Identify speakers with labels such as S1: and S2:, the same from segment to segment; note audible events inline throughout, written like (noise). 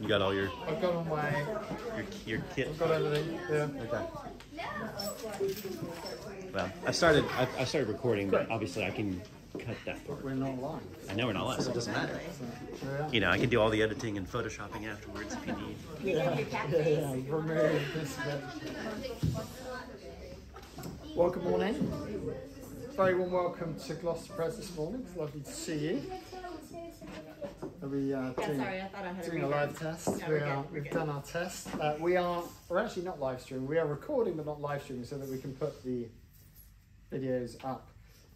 S1: You got all your
S2: I've got all my,
S1: your, your kit.
S2: I've got everything. Yeah.
S1: Okay. Well, I started. I, I started recording, but obviously I can cut that part.
S2: We're not live.
S1: I know we're not live, so it doesn't matter. You know, I can do all the editing and photoshopping afterwards if you need.
S2: Yeah, yeah, yeah. Remove this bit. Well, good morning. Very warm welcome to Gloucester Press this morning. It's lovely to see you. Are we uh,
S3: Yeah,
S2: doing,
S3: sorry, I thought I had
S2: doing
S3: a
S2: live test?
S3: No,
S2: we
S3: we're
S2: are,
S3: good,
S2: we've done our test. Uh, we are, we're actually not live streaming. We are recording but not live streaming so that we can put the videos up.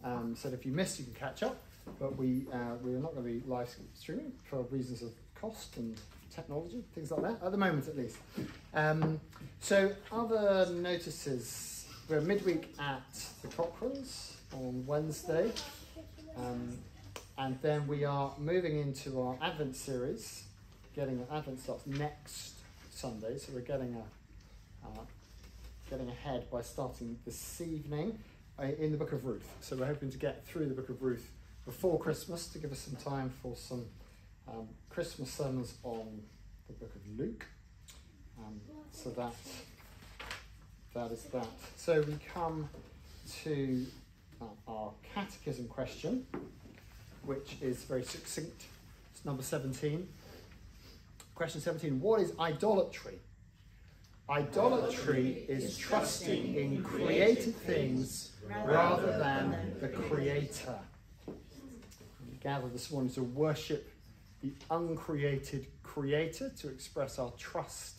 S2: Um, so that if you missed, you can catch up. But we uh, we are not going to be live streaming for reasons of cost and technology, things like that, at the moment at least. Um, so other notices. We're midweek at the Cochranes on Wednesday. Um, and then we are moving into our Advent series, getting an Advent starts next Sunday, so we're getting a uh, getting ahead by starting this evening uh, in the Book of Ruth. So we're hoping to get through the Book of Ruth before Christmas to give us some time for some um, Christmas sermons on the Book of Luke. Um, so that that is that. So we come to uh, our catechism question which is very succinct. It's number 17. Question 17 What is idolatry? Idolatry is trusting in created things rather than the Creator. We gather this morning to worship the uncreated Creator, to express our trust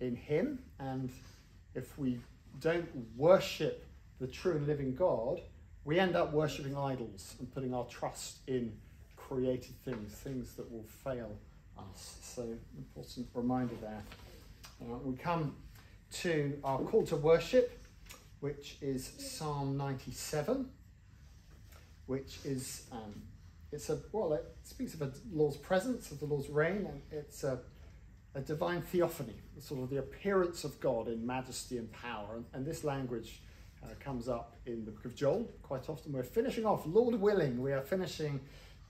S2: in Him. And if we don't worship the true and living God, we end up worshipping idols and putting our trust in created things, things that will fail us. So, important reminder there. Uh, we come to our call to worship, which is Psalm 97, which is um, it's a well, it speaks of the Lord's presence, of the Lord's reign, and it's a, a divine theophany, sort of the appearance of God in majesty and power. And, and this language uh, comes up in the book of Joel quite often. We're finishing off, Lord willing, we are finishing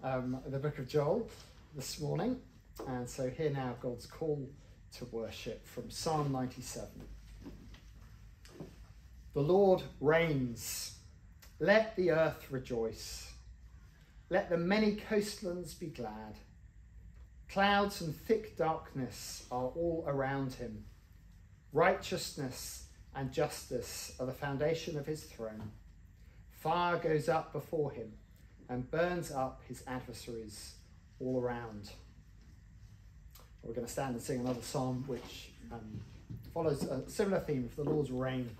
S2: um, the book of Joel this morning. And so here now God's call to worship from Psalm 97. The Lord reigns. Let the earth rejoice. Let the many coastlands be glad. Clouds and thick darkness are all around him. Righteousness and justice are the foundation of his throne. Fire goes up before him and burns up his adversaries all around. We're going to stand and sing another psalm which um, follows a similar theme for the Lord's reign.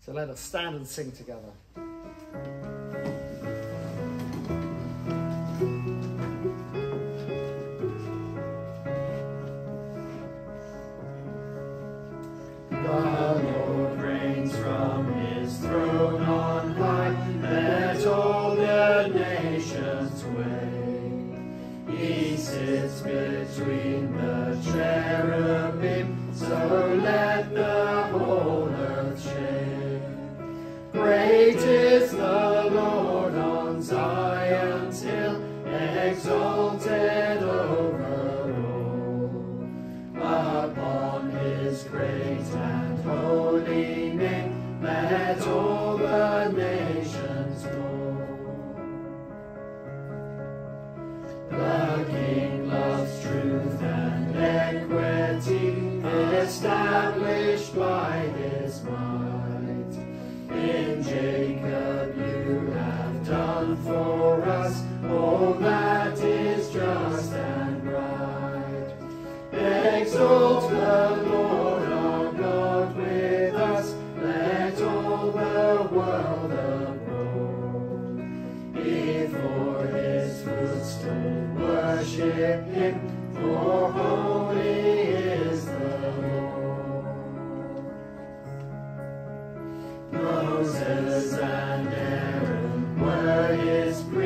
S2: So let us stand and sing together.
S4: Established by his might. In Jacob you have done for us all that is just and right. Exalt the Lord our God with us, let all the world abroad. Before his footstool worship him, for holy Moses and Aaron were his priests,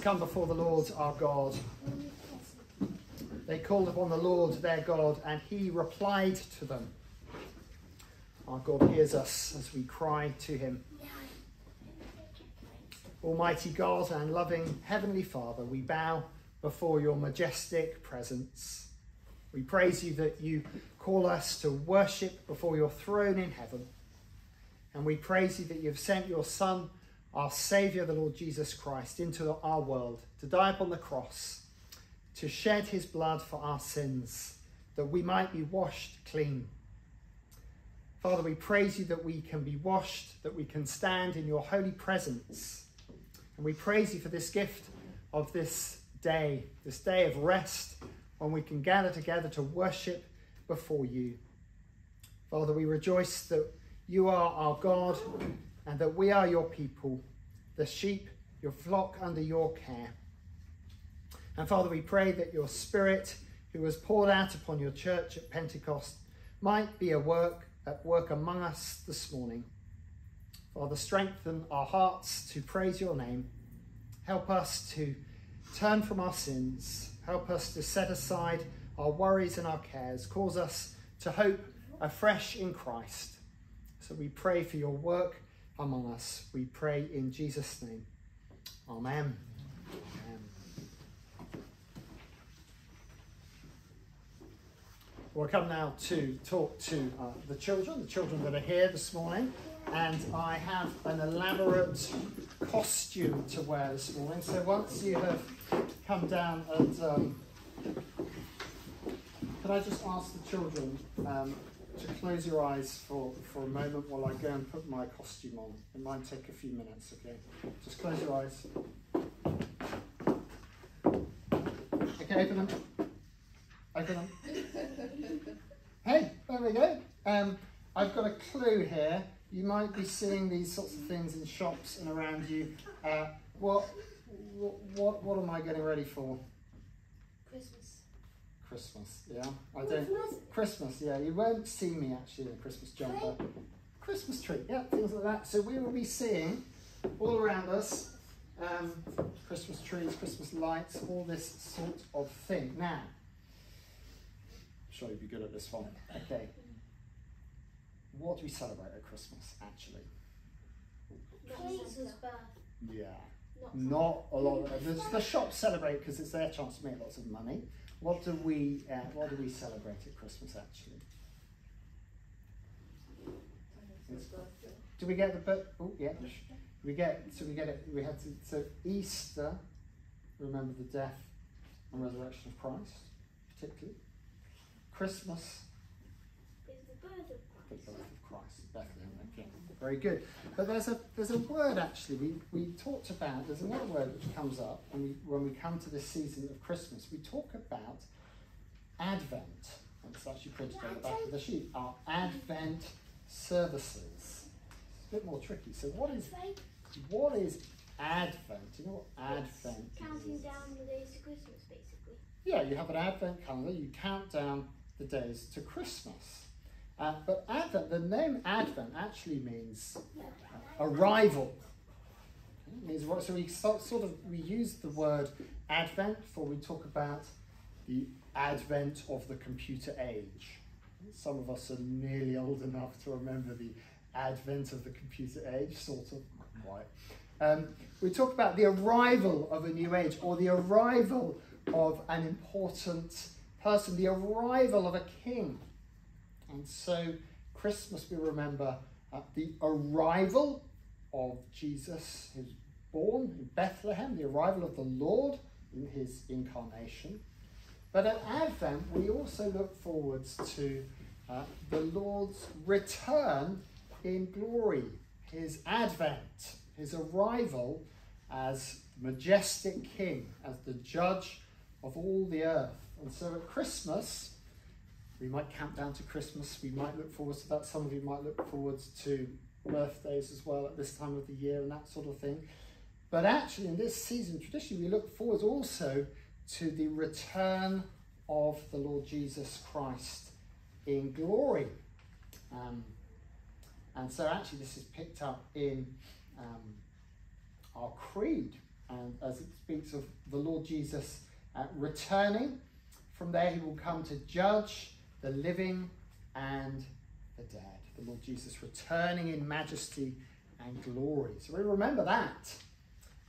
S2: come before the Lord our God. They called upon the Lord their God, and he replied to them. Our God hears us as we cry to him. Almighty God and loving Heavenly Father, we bow before your majestic presence. We praise you that you call us to worship before your throne in heaven. And we praise you that you've sent your Son, our Saviour, the Lord Jesus Christ, into our world to die upon the cross, to shed his blood for our sins, that we might be washed clean. Father, we praise you that we can be washed, that we can stand in your holy presence. And we praise you for this gift of this day, this day of rest, when we can gather together to worship before you. Father, we rejoice that you are our God and that we are your people, the sheep, your flock under your care. And Father, we pray that your Spirit, who was poured out upon your church at Pentecost, might be at work, at work among us this morning. Father, strengthen our hearts to praise your name. Help us to turn from our sins. Help us to set aside our worries and our cares. Cause us to hope afresh in Christ. So we pray for your work among us. We pray in Jesus' name. Amen. Amen. We'll come now to talk to uh, the children, the children that are here this morning. And I have an elaborate costume to wear this morning. So once you have come down and. Um, can I just ask the children um, to close your eyes for, for a moment while I go and put my costume on? It might take a few minutes, okay? Just close your eyes. Okay, open them. Open them. Hey, there we go. Um, I've got a clue here. You might be seeing these sorts of things in shops and around you. Uh, what, what, what, am I getting ready for?
S3: Christmas.
S2: Christmas, yeah. I don't. Christmas, yeah. You won't see me actually in a Christmas jumper. Christmas tree, yeah, things like that. So we will be seeing all around us um, Christmas trees, Christmas lights, all this sort of thing. Now, I'm sure you'll be good at this one. Okay. What do we celebrate at Christmas actually?
S3: Jesus' birth.
S2: Yeah.
S3: Not
S2: Not a lot. Of, the, the shops celebrate because it's their chance to make lots of money. What do we uh, What do we celebrate at Christmas actually? Do we get the book? Oh yeah. We get so we get it. We had to so Easter. Remember the death and resurrection of Christ, particularly. Christmas,
S3: Is the birth of Christ.
S2: birth of Christ, Bethlehem. Okay, very good. But there's a there's a word actually we, we talked about. There's another word which comes up when we when we come to this season of Christmas. We talk about Advent. It's actually printed on the back of the sheet. Our Advent services. It's a bit more tricky. So what is what is Advent? Do you know what Advent
S3: counting
S2: is?
S3: down the days to Christmas, basically.
S2: Yeah, you have an Advent calendar. You count down the days to Christmas. Uh, but Advent, the name Advent actually means arrival. It means what? So we sort of we use the word Advent for we talk about the advent of the computer age. Some of us are nearly old enough to remember the advent of the computer age, sort of, quite. Um, we talk about the arrival of a new age or the arrival of an important person, the arrival of a king. And so, Christmas, we remember uh, the arrival of Jesus, who's born in Bethlehem, the arrival of the Lord in his incarnation. But at Advent, we also look forwards to uh, the Lord's return in glory, his advent, his arrival as majestic king, as the judge of all the earth. And so at Christmas, we might count down to Christmas, we might look forward to that. Some of you might look forward to birthdays as well at this time of the year and that sort of thing. But actually, in this season, traditionally, we look forward also to the return of the Lord Jesus Christ in glory. Um, and so, actually, this is picked up in um, our creed, and as it speaks of the Lord Jesus uh, returning. From there, he will come to judge the living and the dead. The Lord Jesus returning in majesty and glory. So we remember that.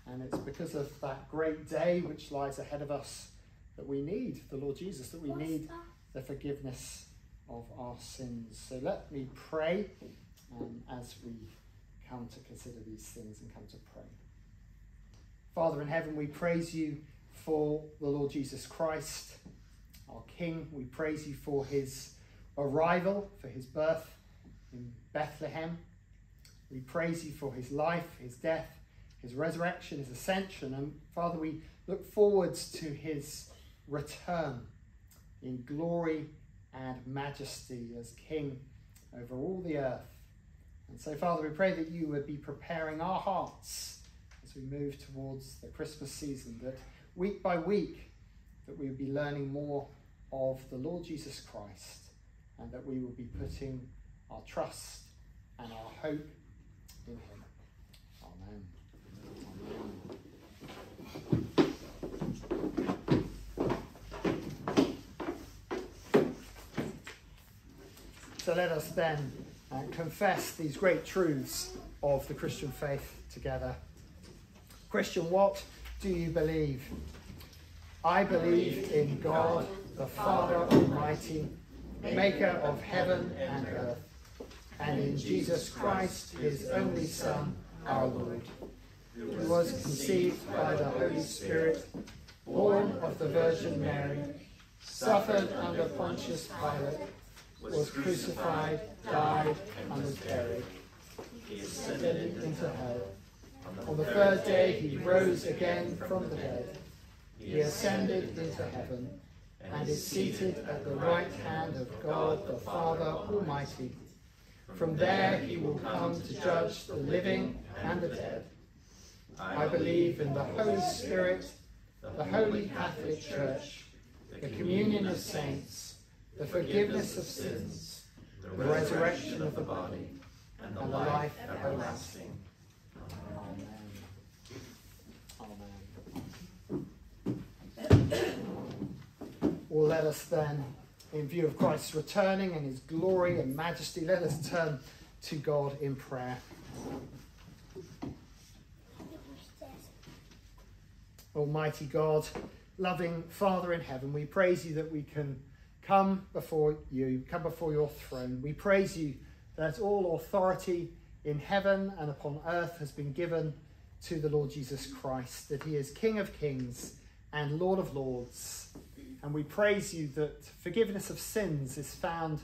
S2: And it's because of that great day which lies ahead of us that we need the Lord Jesus, that we need the forgiveness of our sins. So let me pray um, as we come to consider these things and come to pray. Father in heaven, we praise you for the Lord Jesus Christ, our King. We praise you for his arrival, for his birth in Bethlehem. We praise you for his life, his death, his resurrection, his ascension. And Father, we look forward to his return in glory and majesty as King over all the earth. And so, Father, we pray that you would be preparing our hearts as we move towards the Christmas season, that week by week, that we would be learning more of the Lord Jesus Christ, and that we will be putting our trust and our hope in him. Amen. Amen. So let us then uh, confess these great truths of the Christian faith together. Christian, what do you believe? I believe in God, the Father Almighty, maker of heaven and earth, and in Jesus Christ, his only Son, our Lord, who was conceived by the Holy Spirit, born of the Virgin Mary, suffered under Pontius Pilate, was crucified, died, and was buried. He ascended into hell. On the third day he rose again from the dead. He ascended into heaven and is seated at the right hand of God the Father Almighty. From there he will come to judge the living and the dead. I believe in the Holy Spirit, the Holy Catholic Church, the communion of saints, the forgiveness of sins, the resurrection of the body, and the life everlasting. Let us then, in view of Christ's returning and his glory and majesty, let us turn to God in prayer. Almighty God, loving Father in heaven, we praise you that we can come before you, come before your throne. We praise you that all authority in heaven and upon earth has been given to the Lord Jesus Christ, that he is King of kings and Lord of lords. And we praise you that forgiveness of sins is found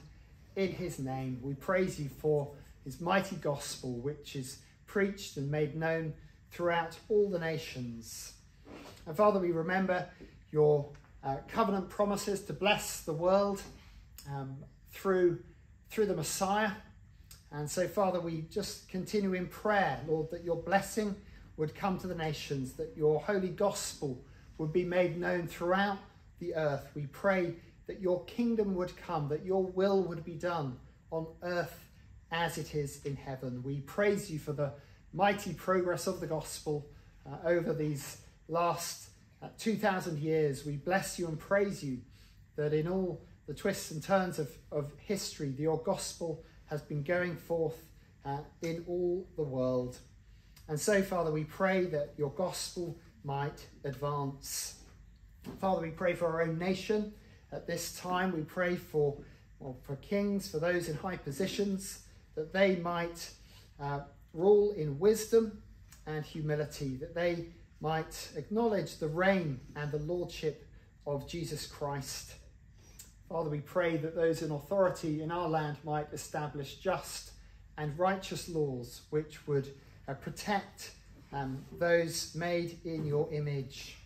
S2: in his name. We praise you for his mighty gospel, which is preached and made known throughout all the nations. And Father, we remember your uh, covenant promises to bless the world um, through, through the Messiah. And so, Father, we just continue in prayer, Lord, that your blessing would come to the nations, that your holy gospel would be made known throughout the earth. We pray that your kingdom would come, that your will would be done on earth as it is in heaven. We praise you for the mighty progress of the gospel uh, over these last uh, 2,000 years. We bless you and praise you that in all the twists and turns of, of history, your gospel has been going forth uh, in all the world. And so, Father, we pray that your gospel might advance. Father, we pray for our own nation at this time. We pray for, well, for kings, for those in high positions, that they might uh, rule in wisdom and humility, that they might acknowledge the reign and the lordship of Jesus Christ. Father, we pray that those in authority in our land might establish just and righteous laws which would uh, protect um, those made in your image.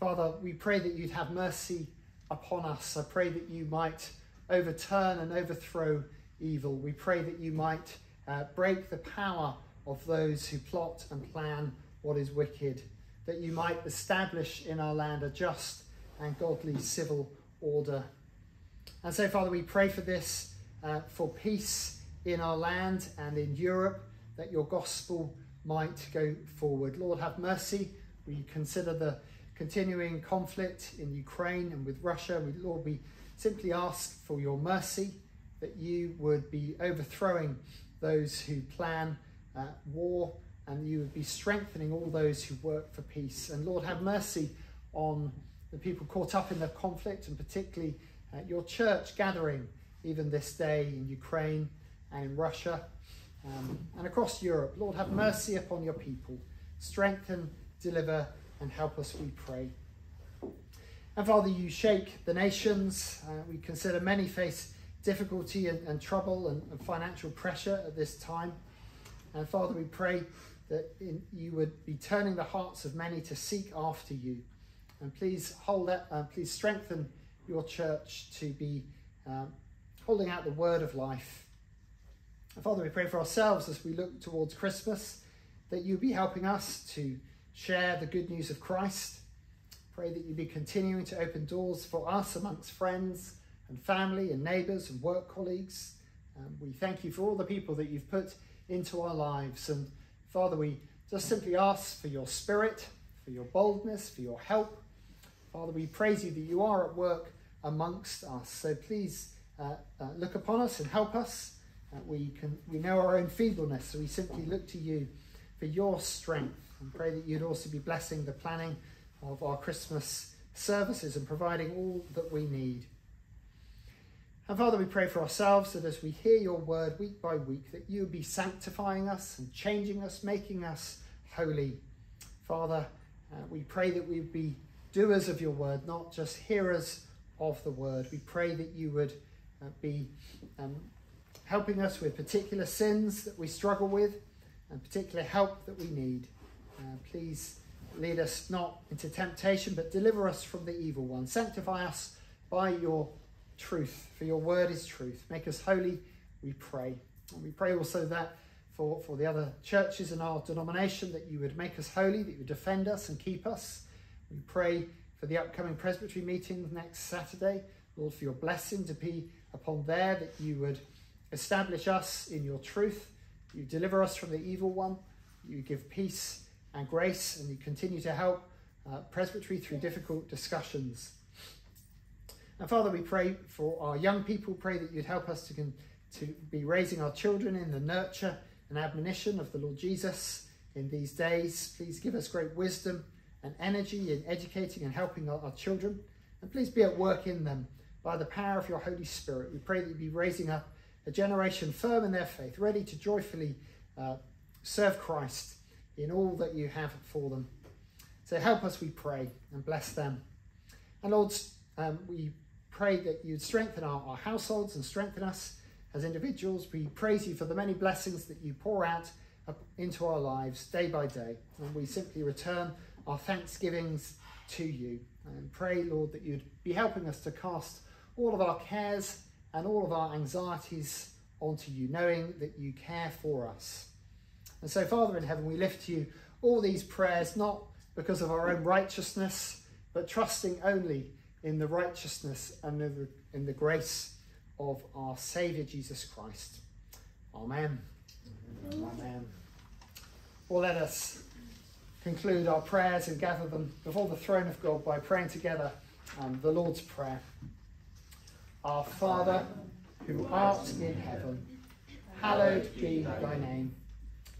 S2: Father, we pray that you'd have mercy upon us. I pray that you might overturn and overthrow evil. We pray that you might uh, break the power of those who plot and plan what is wicked, that you might establish in our land a just and godly civil order. And so, Father, we pray for this, uh, for peace in our land and in Europe, that your gospel might go forward. Lord, have mercy. We consider the continuing conflict in Ukraine and with Russia. We, Lord, we simply ask for your mercy, that you would be overthrowing those who plan uh, war and you would be strengthening all those who work for peace. And Lord, have mercy on the people caught up in the conflict and particularly uh, your church gathering even this day in Ukraine and in Russia um, and across Europe. Lord, have mercy upon your people. Strengthen, deliver, and help us, we pray. And Father, you shake the nations. Uh, we consider many face difficulty and, and trouble and, and, financial pressure at this time. And Father, we pray that in, you would be turning the hearts of many to seek after you. And please hold that, uh, please strengthen your church to be um, holding out the word of life. And Father, we pray for ourselves as we look towards Christmas that you be helping us to share the good news of Christ. Pray that you be continuing to open doors for us amongst friends and family and neighbours and work colleagues. Um, we thank you for all the people that you've put into our lives. And Father, we just simply ask for your spirit, for your boldness, for your help. Father, we praise you that you are at work amongst us. So please uh, uh, look upon us and help us. Uh, we can we know our own feebleness, so we simply look to you for your strength and pray that you'd also be blessing the planning of our Christmas services and providing all that we need. And Father, we pray for ourselves that as we hear your word week by week, that you would be sanctifying us and changing us, making us holy. Father, uh, we pray that we would be doers of your word, not just hearers of the word. We pray that you would uh, be um, helping us with particular sins that we struggle with and particular help that we need. Uh, please lead us not into temptation, but deliver us from the evil one. Sanctify us by your truth, for your word is truth. Make us holy, we pray. And we pray also that for, for the other churches in our denomination, that you would make us holy, that you would defend us and keep us. We pray for the upcoming presbytery meeting next Saturday, Lord, for your blessing to be upon there, that you would establish us in your truth, you deliver us from the evil one, you give peace and grace, and you continue to help uh, presbytery through difficult discussions. And Father, we pray for our young people, pray that you'd help us to, con- to be raising our children in the nurture and admonition of the Lord Jesus in these days. Please give us great wisdom and energy in educating and helping our, our children. And please be at work in them by the power of your Holy Spirit. We pray that you be raising up a generation firm in their faith, ready to joyfully uh, serve Christ in all that you have for them. So help us, we pray, and bless them. And Lord, um, we pray that you'd strengthen our, our households and strengthen us as individuals. We praise you for the many blessings that you pour out into our lives day by day. And we simply return our thanksgivings to you and pray, Lord, that you'd be helping us to cast all of our cares and all of our anxieties onto you, knowing that you care for us. And so, Father in heaven, we lift to you all these prayers, not because of our own righteousness, but trusting only in the righteousness and in the, in the grace of our Saviour Jesus Christ. Amen. Amen. Amen. Well, let us conclude our prayers and gather them before the throne of God by praying together um, the Lord's Prayer. Our Father, who art in heaven, hallowed be thy name.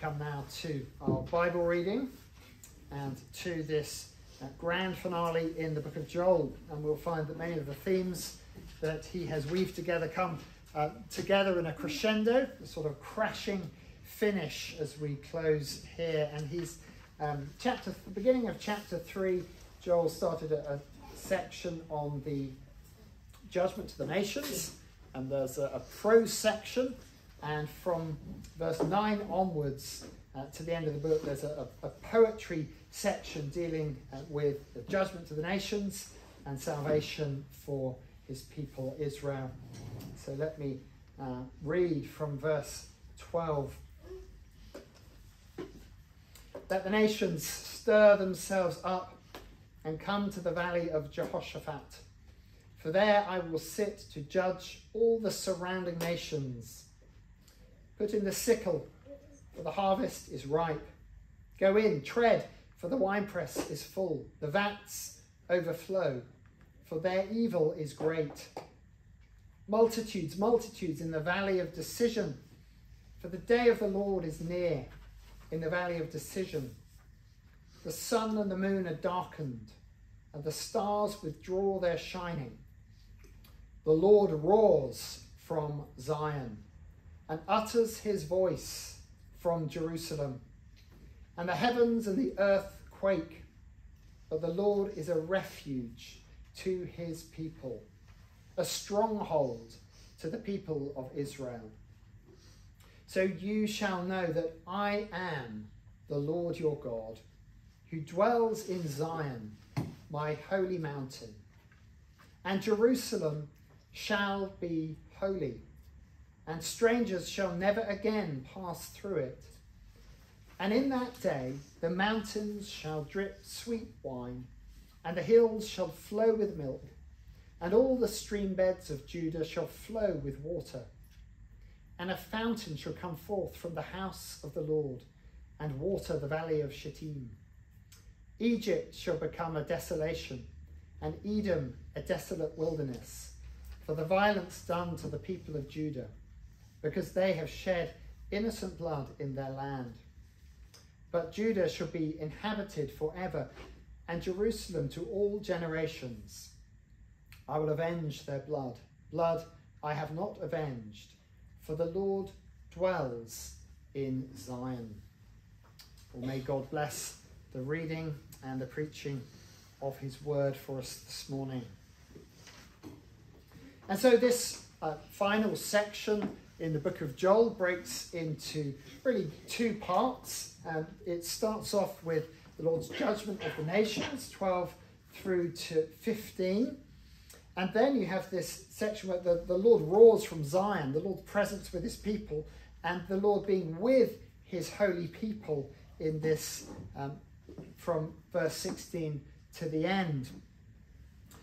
S2: Come now to our Bible reading and to this uh, grand finale in the book of Joel. And we'll find that many of the themes that he has weaved together come uh, together in a crescendo, a sort of crashing finish as we close here. And he's um, chapter, the beginning of chapter three, Joel started a, a section on the judgment to the nations, and there's a, a prose section, and from verse 9 onwards uh, to the end of the book, there's a, a, poetry section dealing uh, with the judgment to the nations and salvation for his people Israel. So let me uh, read from verse 12. That the nations stir themselves up and come to the valley of Jehoshaphat. For there I will sit to judge all the surrounding nations. Put in the sickle, for the harvest is ripe. Go in, tread, for the winepress is full. The vats overflow, for their evil is great. Multitudes, multitudes in the valley of decision, for the day of the Lord is near in the valley of decision. The sun and the moon are darkened, and the stars withdraw their shining. The Lord roars from Zion and utters his voice from Jerusalem. And the heavens and the earth quake, but the Lord is a refuge to his people, a stronghold to the people of Israel. So you shall know that I am the Lord your God, who dwells in Zion, my holy mountain. And Jerusalem shall be holy, and strangers shall never again pass through it. And in that day the mountains shall drip sweet wine, and the hills shall flow with milk, and all the stream beds of Judah shall flow with water. And a fountain shall come forth from the house of the Lord, and water the valley of Shittim. Egypt shall become a desolation, and Edom a desolate wilderness for the violence done to the people of Judah, because they have shed innocent blood in their land. But Judah shall be inhabited forever, and Jerusalem to all generations. I will avenge their blood, blood I have not avenged, for the Lord dwells in Zion. Well, may God bless the reading and the preaching of his word for us this morning. And so this uh, final section in the book of Joel breaks into really two parts. Um, it starts off with the Lord's judgment of the nations, 12 through to 15. And then you have this section where the, the Lord roars from Zion, the Lord's presence with his people, and the Lord being with his holy people in this um, from verse 16 to the end.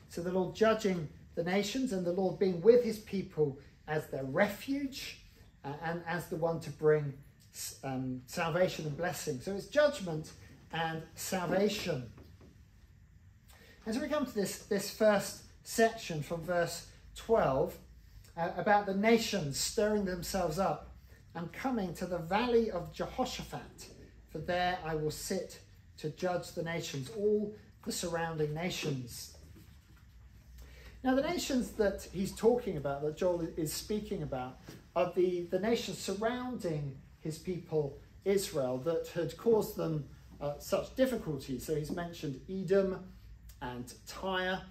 S2: So the Lord judging the nations and the Lord being with his people as their refuge uh, and as the one to bring um, salvation and blessing. So it's judgment and salvation. As we come to this, this first section from verse 12 uh, about the nations stirring themselves up and coming to the valley of Jehoshaphat, for there I will sit to judge the nations, all the surrounding nations. Now, the nations that he's talking about, that Joel is speaking about, are the, the nations surrounding his people Israel that had caused them uh, such difficulty. So he's mentioned Edom and Tyre,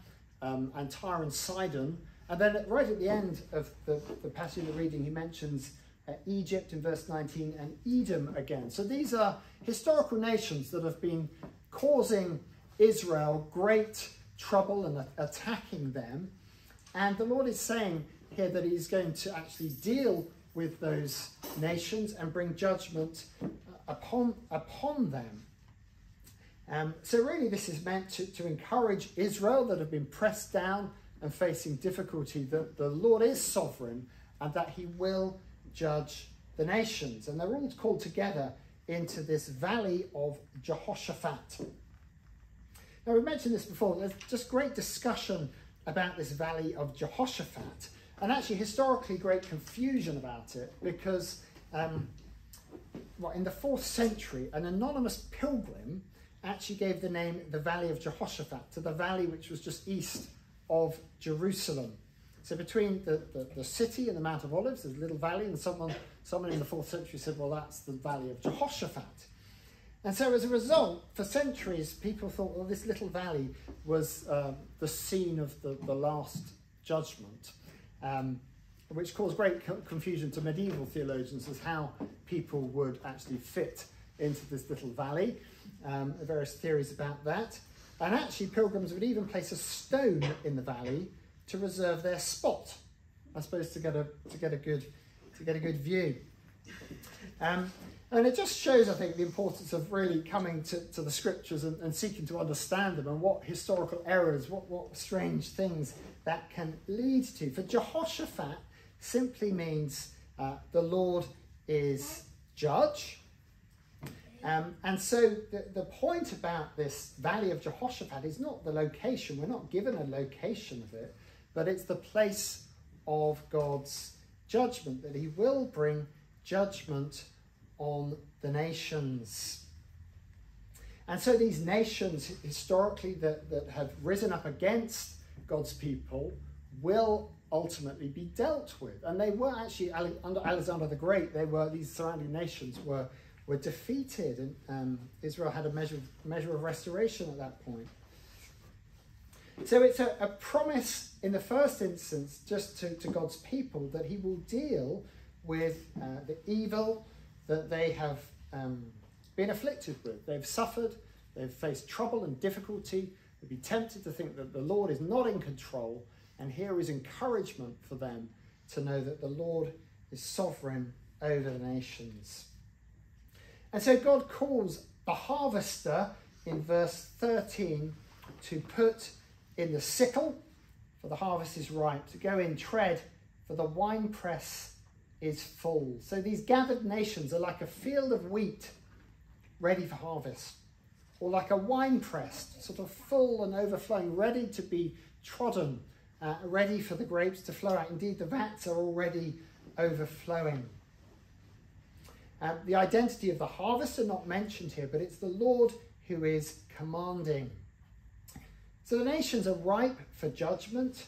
S2: um, and Tyre and Sidon. And then right at the end of the, the passage of reading, he mentions uh, Egypt in verse 19 and Edom again. So these are historical nations that have been causing Israel great trouble and attacking them. And the Lord is saying here that he's going to actually deal with those nations and bring judgment uh, upon, upon them. Um, so really this is meant to, to encourage Israel that have been pressed down and facing difficulty that the Lord is sovereign and that he will judge the nations. And they're all called together into this valley of Jehoshaphat. Now, we mentioned this before, there's just great discussion about this valley of Jehoshaphat, and actually historically great confusion about it because um, well, in the fourth century, an anonymous pilgrim actually gave the name the Valley of Jehoshaphat to the valley which was just east of Jerusalem. So between the, the, the city and the Mount of Olives, there's a little valley, and someone, someone in the fourth century said, well, that's the Valley of Jehoshaphat. And so as a result, for centuries, people thought, well, this little valley was um, the scene of the, the last judgment, um, which caused great co- confusion to medieval theologians as how people would actually fit into this little valley. Um, various theories about that. And actually, pilgrims would even place a stone in the valley to reserve their spot, I suppose, to get a, to get a, good, to get a good view. Um, and it just shows, I think, the importance of really coming to, to the scriptures and, and seeking to understand them and what historical errors, what, what strange things that can lead to. For Jehoshaphat simply means uh, the Lord is judge. Um, and so the, the point about this Valley of Jehoshaphat is not the location, we're not given a location of it, but it's the place of God's judgment, that he will bring judgment on the nations. And so these nations historically that, that have risen up against God's people will ultimately be dealt with. And they were actually, under Alexander the Great, they were, these surrounding nations were, were defeated and um, Israel had a measure, measure of restoration at that point. So it's a, a promise in the first instance just to, to God's people that he will deal with uh, the evil that they have um, been afflicted with. They've suffered, they've faced trouble and difficulty. They'd be tempted to think that the Lord is not in control, and here is encouragement for them to know that the Lord is sovereign over the nations. And so God calls the harvester in verse 13 to put in the sickle, for the harvest is ripe, to go in, tread, for the winepress is full. So these gathered nations are like a field of wheat ready for harvest, or like a wine press, sort of full and overflowing, ready to be trodden, uh, ready for the grapes to flow out. Indeed, the vats are already overflowing. Um, the identity of the harvest are not mentioned here, but it's the Lord who is commanding. So the nations are ripe for judgment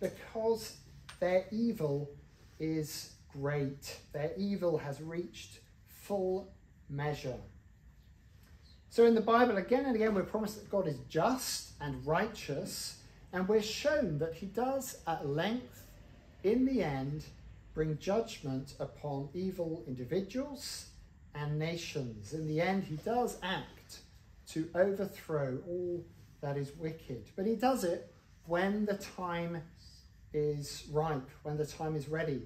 S2: because their evil is great. Their evil has reached full measure. So in the Bible, again and again, we're promised that God is just and righteous, and we're shown that he does at length, in the end, bring judgment upon evil individuals and nations. In the end, he does act to overthrow all that is wicked. But he does it when the time is ripe, when the time is ready.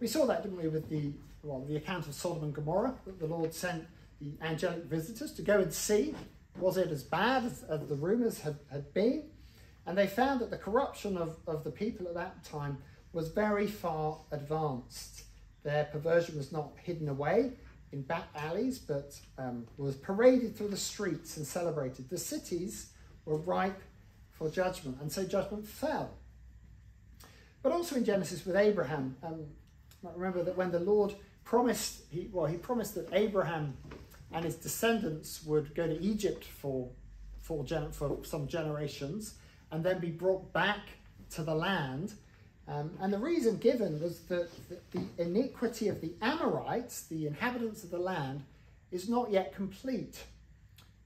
S2: We saw that, didn't we, with the well, the account of Sodom and Gomorrah, that the Lord sent the angelic visitors to go and see was it as bad as, as the rumours had, had been. And they found that the corruption of, of the people at that time was very far advanced. Their perversion was not hidden away in back alleys, but um, was paraded through the streets and celebrated. The cities were ripe for judgment, and so judgment fell. But also in Genesis with Abraham, um, remember that when the Lord promised, he, well, he promised that Abraham and his descendants would go to Egypt for, for, gen- for some generations and then be brought back to the land. Um, and the reason given was that the, the iniquity of the Amorites, the inhabitants of the land, is not yet complete.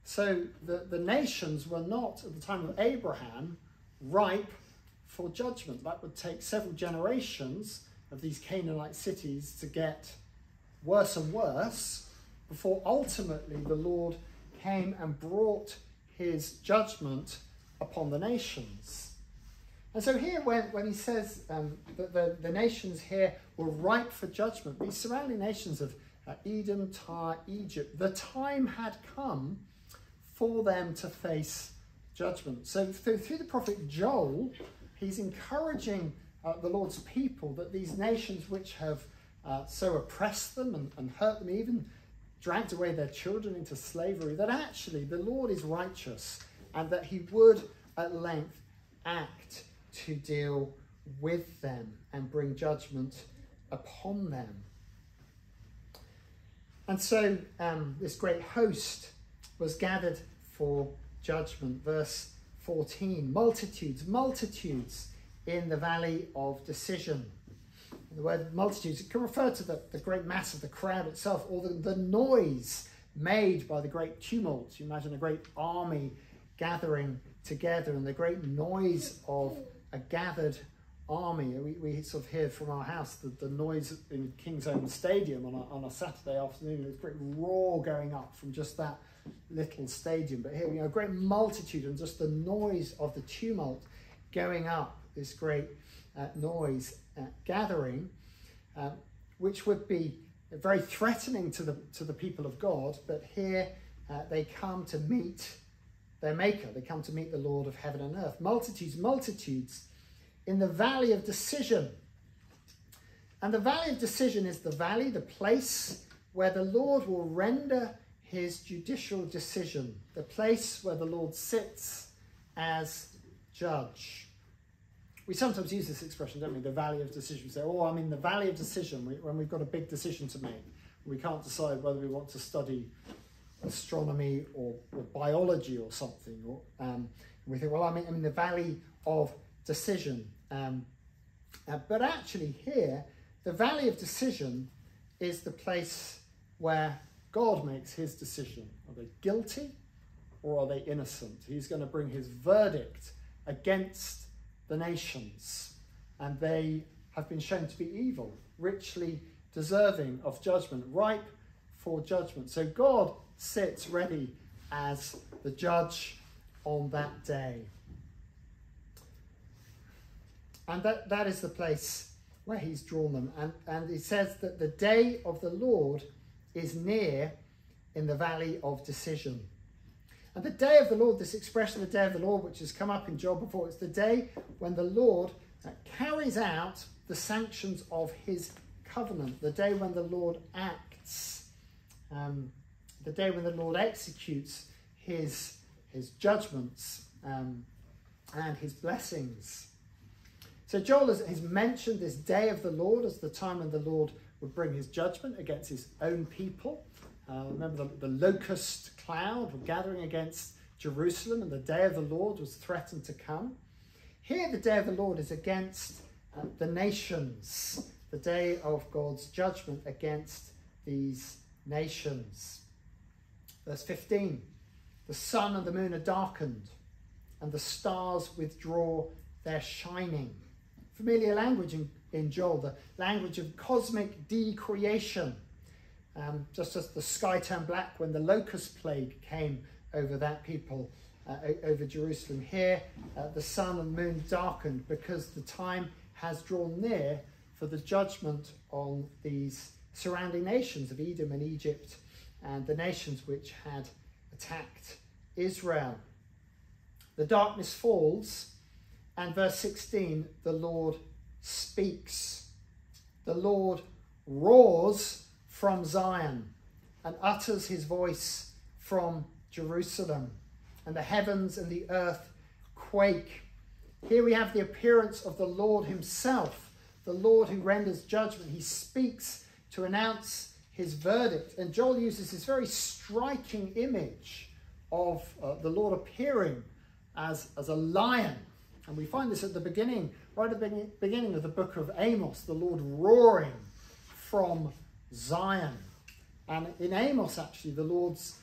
S2: So the, the nations were not, at the time of Abraham, ripe for judgment. That would take several generations of these Canaanite cities to get worse and worse before ultimately the Lord came and brought his judgment upon the nations. And so here, when, when he says um, that the, the nations here were ripe for judgment, these surrounding nations of uh, Edom, Tyre, Egypt, the time had come for them to face judgment. So through, through the prophet Joel, he's encouraging uh, the Lord's people that these nations which have uh, so oppressed them and, and hurt them, even dragged away their children into slavery, that actually the Lord is righteous and that he would at length act to deal with them and bring judgment upon them. And so um, this great host was gathered for judgment. Verse 14 multitudes, multitudes in the valley of decision. The word multitudes it can refer to the, the great mass of the crowd itself or the, the noise made by the great tumult. You imagine a great army gathering together and the great noise of a gathered army. We, we sort of hear from our house the, the noise in Kingsholm Stadium on a, on a Saturday afternoon. There's a great roar going up from just that little stadium. But here, you know, a great multitude and just the noise of the tumult going up, this great uh, noise uh, gathering, uh, which would be very threatening to the, to the people of God. But here uh, they come to meet their Maker, they come to meet the Lord of heaven and earth. Multitudes, multitudes in the valley of decision. And the valley of decision is the valley, the place where the Lord will render his judicial decision, the place where the Lord sits as judge. We sometimes use this expression, don't we? The valley of decision. We say, oh, I'm in the valley of decision when we've got a big decision to make. We can't decide whether we want to study astronomy or, or biology or something. Or um, we think, well, I'm in, I'm in the valley of decision. Um, uh, but actually, here, the valley of decision is the place where God makes his decision. Are they guilty or are they innocent? He's going to bring his verdict against the nations, and they have been shown to be evil, richly deserving of judgment, ripe for judgment. So God sits ready as the judge on that day. And that, that is the place where he's drawn them. And, and he says that the day of the Lord is near in the valley of decision. And the day of the Lord, this expression, the day of the Lord, which has come up in Joel before, it's the day when the Lord uh, carries out the sanctions of his covenant, the day when the Lord acts, um, the day when the Lord executes his, his judgments um, and his blessings. So Joel has, has mentioned this day of the Lord as the time when the Lord would bring his judgment against his own people. Uh, remember, the, the locust cloud were gathering against Jerusalem, and the day of the Lord was threatened to come. Here, the day of the Lord is against uh, the nations, the day of God's judgment against these nations. Verse 15 The sun and the moon are darkened, and the stars withdraw their shining. Familiar language in, in Joel, the language of cosmic decreation. Um, just as the sky turned black when the locust plague came over that people, uh, over Jerusalem. Here, uh, the sun and moon darkened because the time has drawn near for the judgment on these surrounding nations of Edom and Egypt and the nations which had attacked Israel. The darkness falls, and verse 16 the Lord speaks. The Lord roars from Zion and utters his voice from Jerusalem, and the heavens and the earth quake. Here we have the appearance of the Lord himself, the Lord who renders judgment. He speaks to announce his verdict. And Joel uses this very striking image of uh, the Lord appearing as, as a lion. And we find this at the beginning, right at the beginning of the book of Amos, the Lord roaring from Zion. And in Amos, actually, the Lord's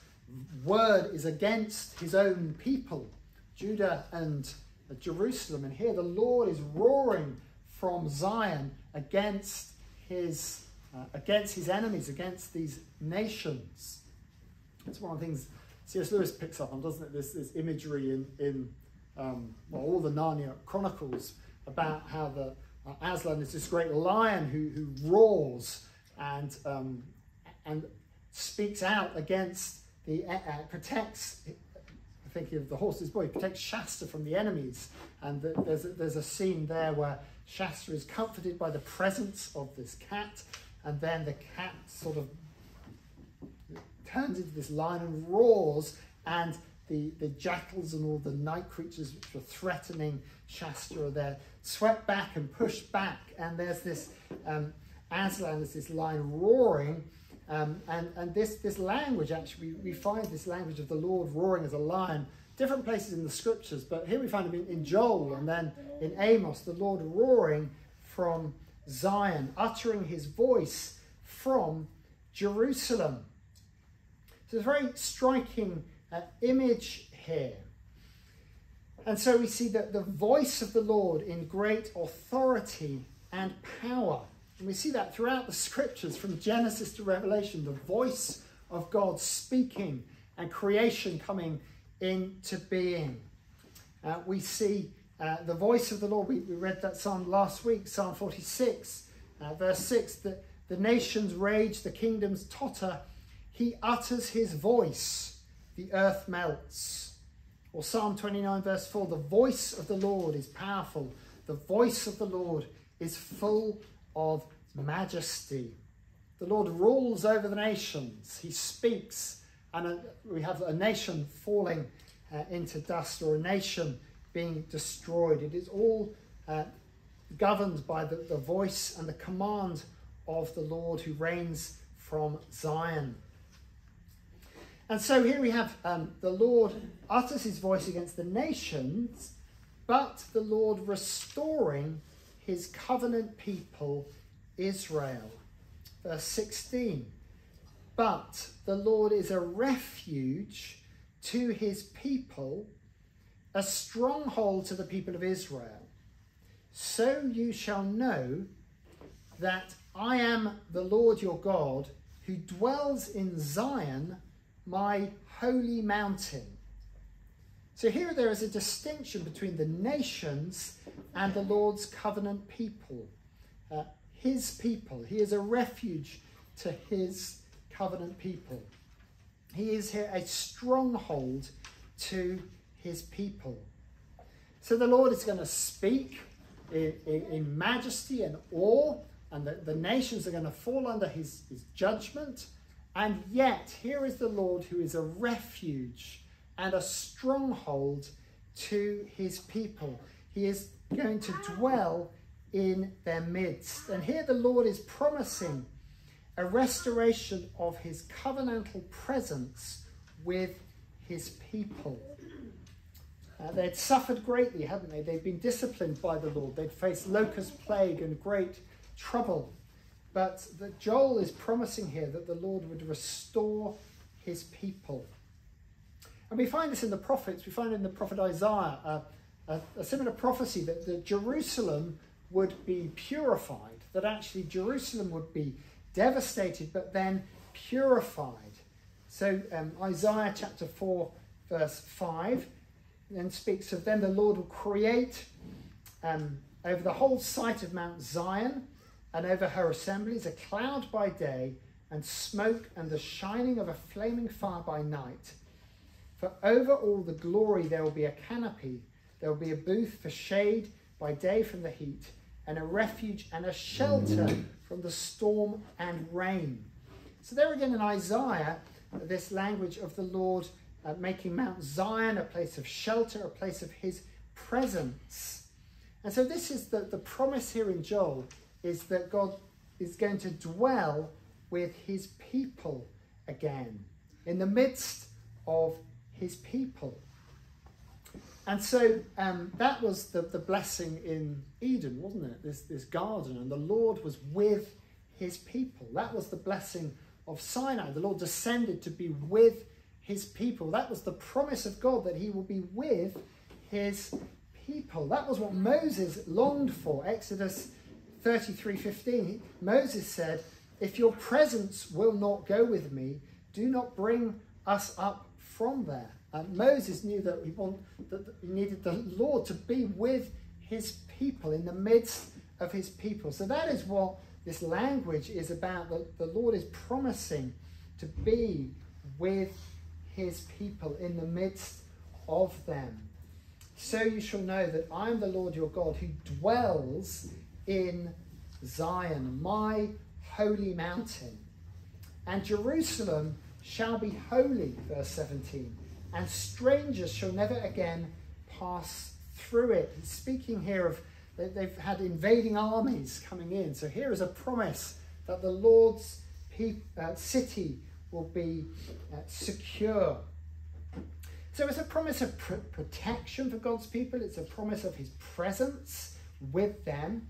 S2: word is against his own people, Judah and Jerusalem. And here the Lord is roaring from Zion against his uh, against his enemies, against these nations. That's one of the things C.S. Lewis picks up on, doesn't it? This, this imagery in, in um, well, all the Narnia Chronicles about how the uh, Aslan is this great lion who, who roars and, um, and speaks out against the, uh, uh protects, thinking of the horse's boy, protects Shasta from the enemies. And the, there's, a, there's a scene there where Shasta is comforted by the presence of this cat and then the cat sort of turns into this lion and roars, and the, the jackals and all the night creatures which were threatening Shasta are there, swept back and pushed back, and there's this um, Aslan, there's this lion roaring, Um, and and this, this language, actually, we, we find this language of the Lord roaring as a lion, different places in the scriptures, but here we find him in, in Joel and then in Amos, the Lord roaring from Zion, uttering his voice from Jerusalem. So it's a very striking uh, image here. And so we see that the voice of the Lord in great authority and power. And we see that throughout the scriptures from Genesis to Revelation, the voice of God speaking and creation coming into being. Uh, we see uh, the voice of the Lord. We, we, read that psalm last week, Psalm 46, uh, verse 6, that the nations rage, the kingdoms totter. He utters his voice, the earth melts. Or Psalm 29, verse 4 The voice of the Lord is powerful, the voice of the Lord is full of majesty. The Lord rules over the nations, he speaks, and a, we have a nation falling uh, into dust or a nation being destroyed. It is all uh, governed by the, the voice and the command of the Lord who reigns from Zion. And so here we have um, the Lord utters his voice against the nations, but the Lord restoring his covenant people, Israel. Verse 16. But the Lord is a refuge to his people, a stronghold to the people of Israel. So you shall know that I am the Lord your God who dwells in Zion my holy mountain. So here there is a distinction between the nations and the Lord's covenant people. Uh, his people. He is a refuge to his covenant people. He is here a stronghold to his people. So the Lord is going to speak in, in, in majesty and awe, and the, the nations are going to fall under his, his judgment and yet, here is the Lord who is a refuge and a stronghold to his people. He is going to dwell in their midst. And here the Lord is promising a restoration of his covenantal presence with his people. Uh, they'd suffered greatly, hadn't they? They'd been disciplined by the Lord. They'd faced locust plague and great trouble. But that Joel is promising here that the Lord would restore his people. And we find this in the prophets. We find it in the prophet Isaiah uh, a, a, similar prophecy that, that Jerusalem would be purified, that actually Jerusalem would be devastated but then purified. So um, Isaiah chapter 4, verse 5, then speaks of then the Lord will create um, over the whole site of Mount Zion and over her assemblies a cloud by day, and smoke and the shining of a flaming fire by night. For over all the glory there will be a canopy, there will be a booth for shade by day from the heat, and a refuge and a shelter from the storm and rain. So, there again in Isaiah, this language of the Lord uh, making Mount Zion a place of shelter, a place of his presence. And so, this is the, the promise here in Joel is that God is going to dwell with his people again, in the midst of his people. And so um, that was the, the blessing in Eden, wasn't it? This, this garden, and the Lord was with his people. That was the blessing of Sinai. The Lord descended to be with his people. That was the promise of God that he will be with his people. That was what Moses longed for. Exodus 33:15, Moses said, "If your presence will not go with me, do not bring us up from there." And Moses knew that he, want, that he needed the Lord to be with his people in the midst of his people. So that is what this language is about. The, the Lord is promising to be with his people in the midst of them. So you shall know that I am the Lord your God who dwells in Zion, my holy mountain. And Jerusalem shall be holy, verse 17, and strangers shall never again pass through it. He's speaking here of they've had invading armies coming in. So here is a promise that the Lord's uh, city will be uh, secure. So it's a promise of pr- protection for God's people. It's a promise of His presence with them.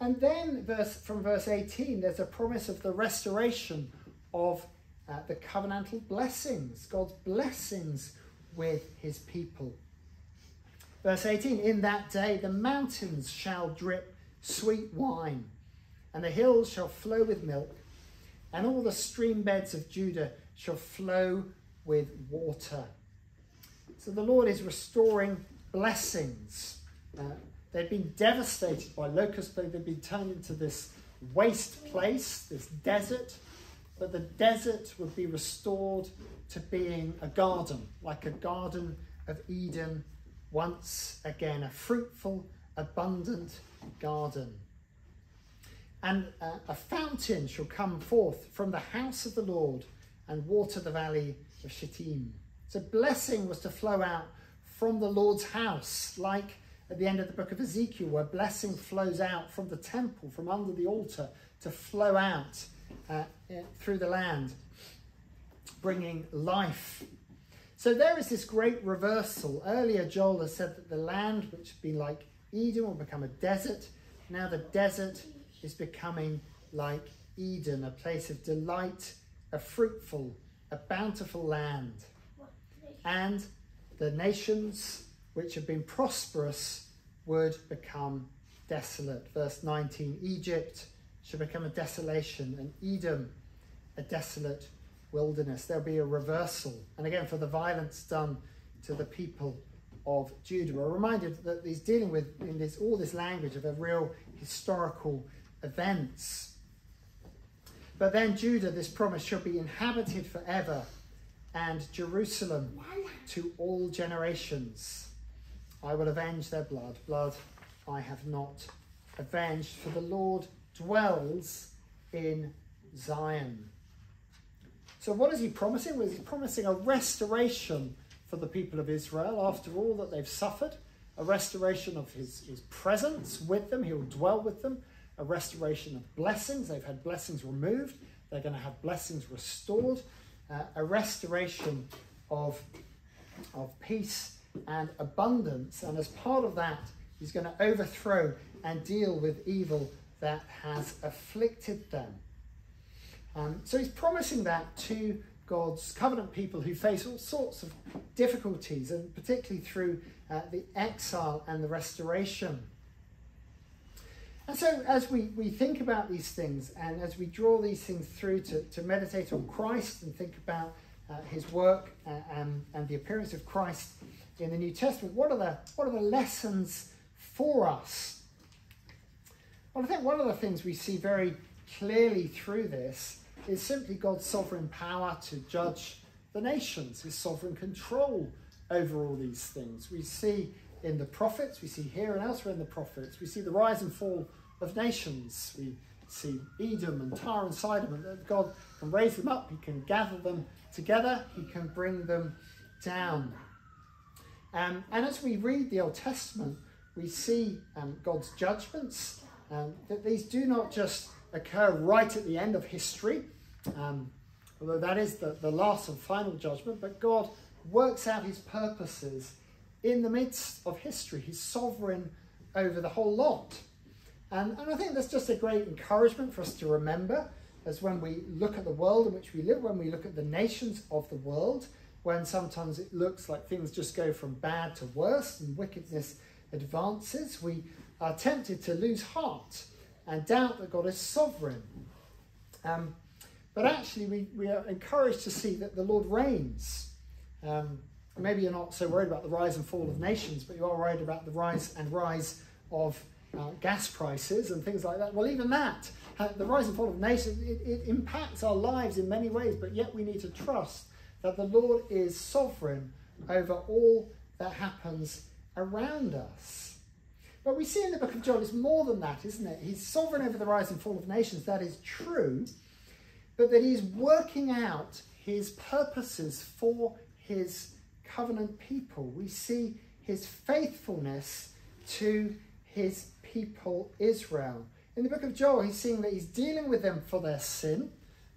S2: And then, verse from verse 18, there's a promise of the restoration of uh, the covenantal blessings, God's blessings with His people. Verse 18, in that day the mountains shall drip sweet wine, and the hills shall flow with milk, and all the stream beds of Judah shall flow with water. So the Lord is restoring blessings. Uh, they'd been devastated by locusts, plague. They'd been turned into this waste place, this desert. But the desert would be restored to being a garden, like a garden of Eden once again, a fruitful, abundant garden. And uh, a fountain shall come forth from the house of the Lord and water the valley of Shittim. So blessing was to flow out from the Lord's house, like at the end of the book of Ezekiel, where blessing flows out from the temple, from under the altar, to flow out uh, through the land, bringing life. So there is this great reversal. Earlier, Joel has said that the land, which had been like Eden, will become a desert. Now the desert is becoming like Eden, a place of delight, a fruitful, a bountiful land. And the nations which have been prosperous would become desolate. Verse 19 Egypt shall become a desolation, and Edom a desolate wilderness. There'll be a reversal. And again, for the violence done to the people of Judah. We're reminded that he's dealing with in this all this language of a real historical events. But then Judah, this promise, shall be inhabited forever, and Jerusalem to all generations. I will avenge their blood. Blood I have not avenged, for the Lord dwells in Zion. So, what is he promising? Well, he's promising a restoration for the people of Israel after all that they've suffered, a restoration of his, his presence with them. He'll dwell with them, a restoration of blessings. They've had blessings removed, they're going to have blessings restored, uh, a restoration of, of peace and abundance. And as part of that, he's going to overthrow and deal with evil that has afflicted them. Um, so he's promising that to God's covenant people who face all sorts of difficulties, and particularly through uh, the exile and the restoration. And so, as we, we think about these things and as we draw these things through to, to meditate on Christ and think about uh, his work uh, and, and the appearance of Christ in the New Testament, what are the, what are the lessons for us? Well, I think one of the things we see very clearly through this is simply God's sovereign power to judge the nations, his sovereign control over all these things. We see in the prophets, we see here and elsewhere in the prophets, we see the rise and fall of nations. We see Edom and Tyre and Sidon, and God can raise them up, He can gather them together, He can bring them down. Um, and as we read the Old Testament, we see um, God's judgments, um, that these do not just occur right at the end of history, um, although that is the, the last and final judgment, but God works out his purposes in the midst of history. He's sovereign over the whole lot. And, and I think that's just a great encouragement for us to remember as when we look at the world in which we live, when we look at the nations of the world, when sometimes it looks like things just go from bad to worse and wickedness advances, we are tempted to lose heart and doubt that God is sovereign. Um, but actually, we, we are encouraged to see that the Lord reigns. Um, maybe you're not so worried about the rise and fall of nations, but you are worried about the rise and rise of uh, gas prices and things like that. Well, even that, uh, the rise and fall of nations, it, it impacts our lives in many ways, but yet we need to trust that the Lord is sovereign over all that happens around us. But we see in the book of Joel, it's more than that, isn't it? He's sovereign over the rise and fall of nations, that is true, but that he's working out his purposes for his covenant people. We see his faithfulness to his people Israel. In the book of Joel, he's seeing that he's dealing with them for their sin,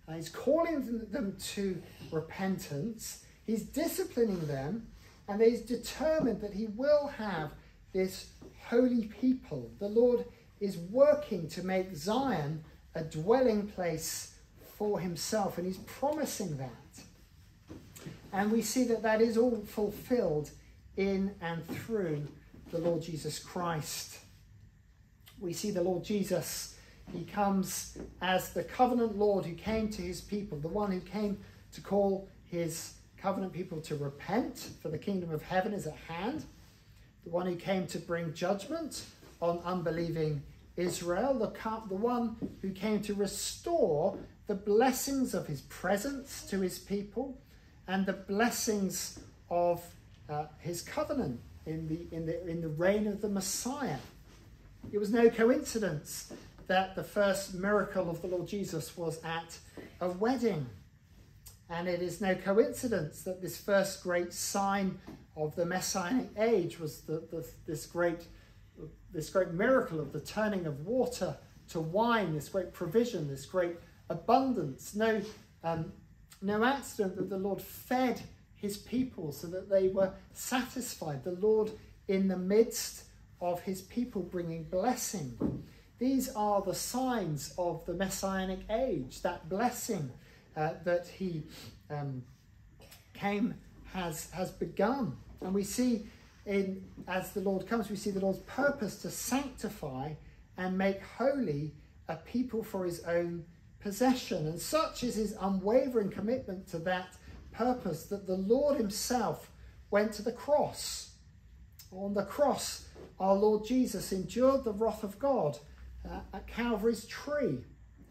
S2: Uh, he's calling them to repentance. He's disciplining them, and he's determined that he will have this holy people. The Lord is working to make Zion a dwelling place for himself, and he's promising that. And we see that that is all fulfilled in and through the Lord Jesus Christ. We see the Lord Jesus, he comes as the covenant Lord who came to his people, the one who came to call his covenant people to repent, for the kingdom of heaven is at hand, the one who came to bring judgment on unbelieving Israel, the, the one who came to restore the blessings of his presence to his people and the blessings of uh, his covenant in the, in, the, in the reign of the Messiah. It was no coincidence that the first miracle of the Lord Jesus was at a wedding. And it is no coincidence that this first great sign of the Messianic age was the, the, this, great, this great miracle of the turning of water to wine, this great provision, this great abundance. No, um, no accident that the Lord fed his people so that they were satisfied. The Lord in the midst of his people bringing blessing. These are the signs of the messianic age, that blessing uh, that he um, came has, has begun. And we see in as the Lord comes, we see the Lord's purpose to sanctify and make holy a people for his own possession. And such is his unwavering commitment to that purpose that the Lord himself went to the cross. On the cross, our Lord Jesus endured the wrath of God uh, at Calvary's tree.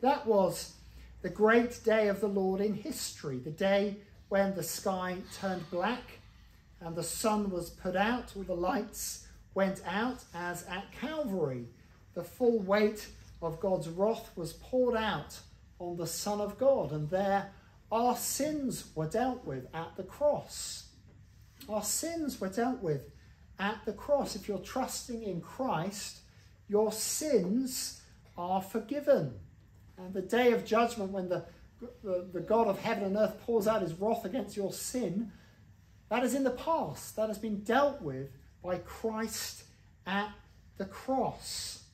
S2: That was the great day of the Lord in history, the day when the sky turned black and the sun was put out, all the lights went out, as at Calvary. The full weight of God's wrath was poured out on the Son of God, and there our sins were dealt with at the cross. Our sins were dealt with at the cross. If you're trusting in Christ, your sins are forgiven. And the day of judgment, when the, the, the, God of heaven and earth pours out his wrath against your sin, that is in the past. That has been dealt with by Christ at the cross.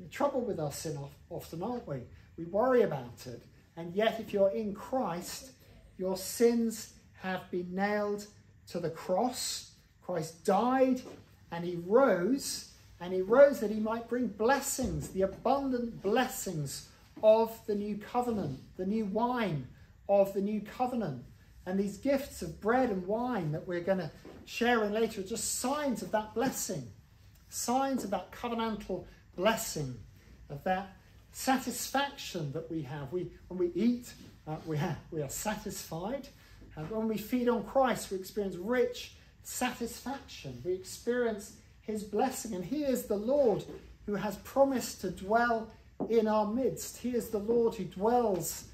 S2: The trouble with our sin often, aren't we? We worry about it. And yet, if you're in Christ, your sins have been nailed to the cross. Christ died and he rose, and he rose that he might bring blessings, the abundant blessings of the new covenant, the new wine of the new covenant. And these gifts of bread and wine that we're going to share in later are just signs of that blessing, signs of that covenantal blessing, of that satisfaction that we have. We, when we eat, uh, we, have, we are satisfied. And when we feed on Christ, we experience rich satisfaction. We experience his blessing. And he is the Lord who has promised to dwell in our midst. He is the Lord who dwells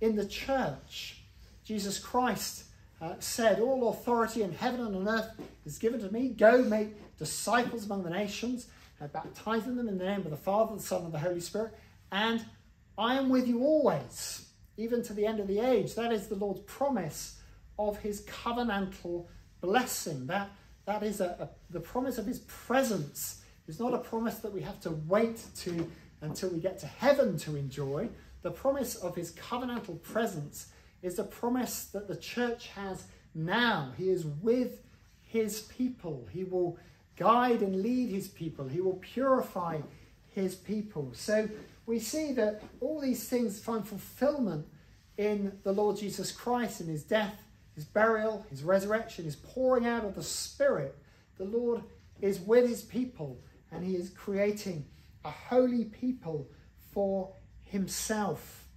S2: in the church. Jesus Christ uh, said, All authority in heaven and on earth is given to me. Go make disciples among the nations, uh, baptizing them in the name of the Father, the Son, and the Holy Spirit, and I am with you always, even to the end of the age. That is the Lord's promise of his covenantal blessing. That, that is a, a, the promise of his presence. It's not a promise that we have to wait to until we get to heaven to enjoy. The promise of his covenantal presence is the promise that the church has now. He is with his people. He will guide and lead his people. He will purify his people. So we see that all these things find fulfillment in the Lord Jesus Christ in his death, his burial, his resurrection, his pouring out of the Spirit. The Lord is with his people and he is creating a holy people for himself.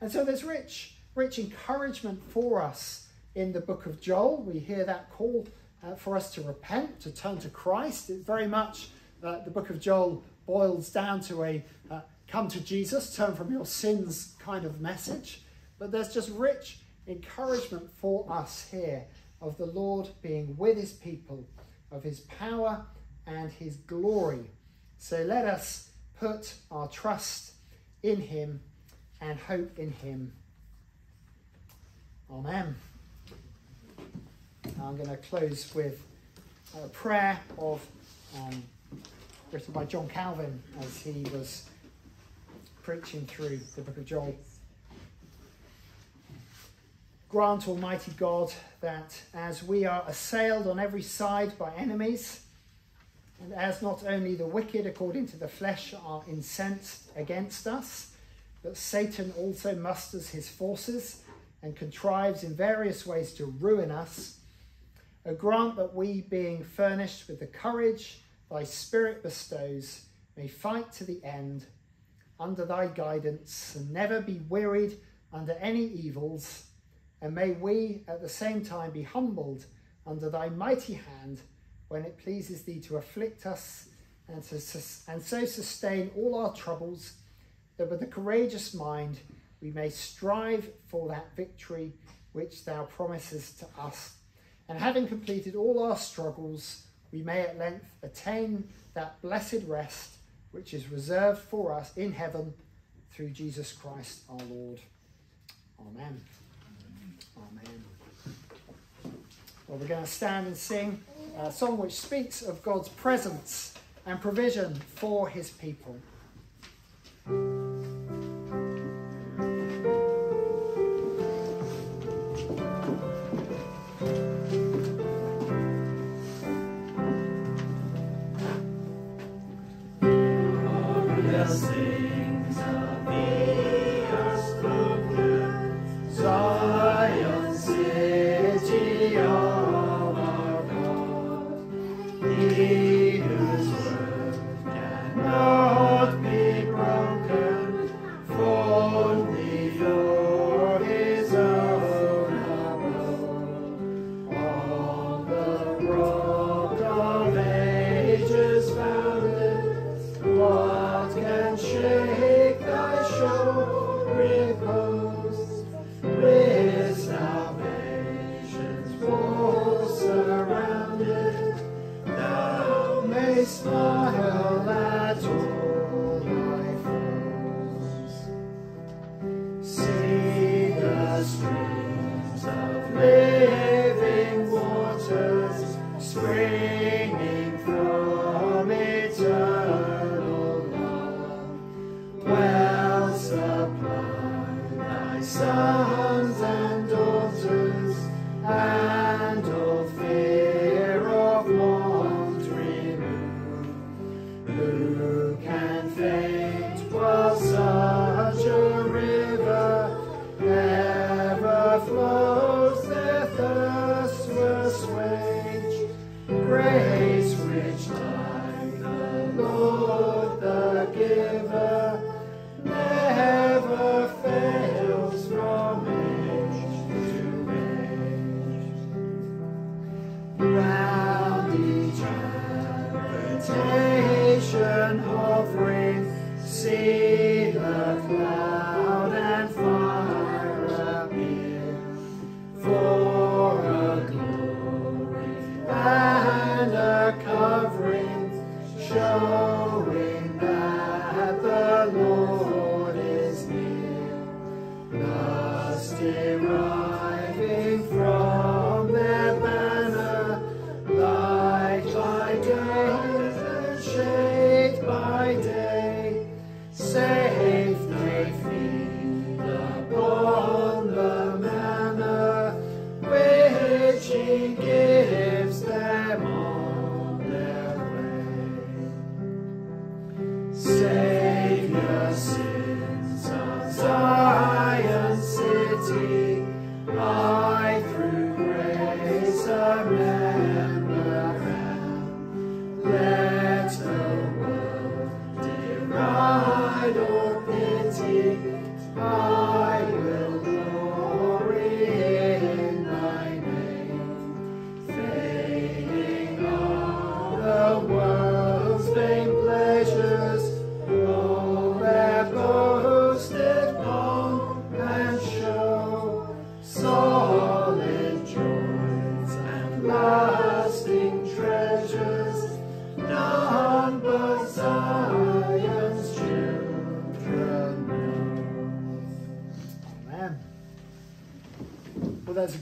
S2: And so there's rich, rich encouragement for us in the book of Joel. We hear that call uh, for us to repent, to turn to Christ. It's very much uh, the book of Joel boils down to a uh, come to Jesus, turn from your sins kind of message. But there's just rich encouragement for us here of the Lord being with his people, of his power and his glory. So let us put our trust in him and hope in him. Amen. I'm going to close with a prayer of um, written by John Calvin as he was preaching through the book of Joel. Grant, Almighty God, that as we are assailed on every side by enemies, and as not only the wicked according to the flesh are incensed against us, but Satan also musters his forces and contrives in various ways to ruin us, a grant that we, being furnished with the courage thy Spirit bestows, may fight to the end under thy guidance and never be wearied under any evils. And may we at the same time be humbled under thy mighty hand when it pleases thee to afflict us and, to, and so sustain all our troubles, that with a courageous mind we may strive for that victory which thou promisest to us. And having completed all our struggles, we may at length attain that blessed rest which is reserved for us in heaven through Jesus Christ our Lord. Amen. Amen. Well, we're going to stand and sing a song which speaks of God's presence and provision for his people.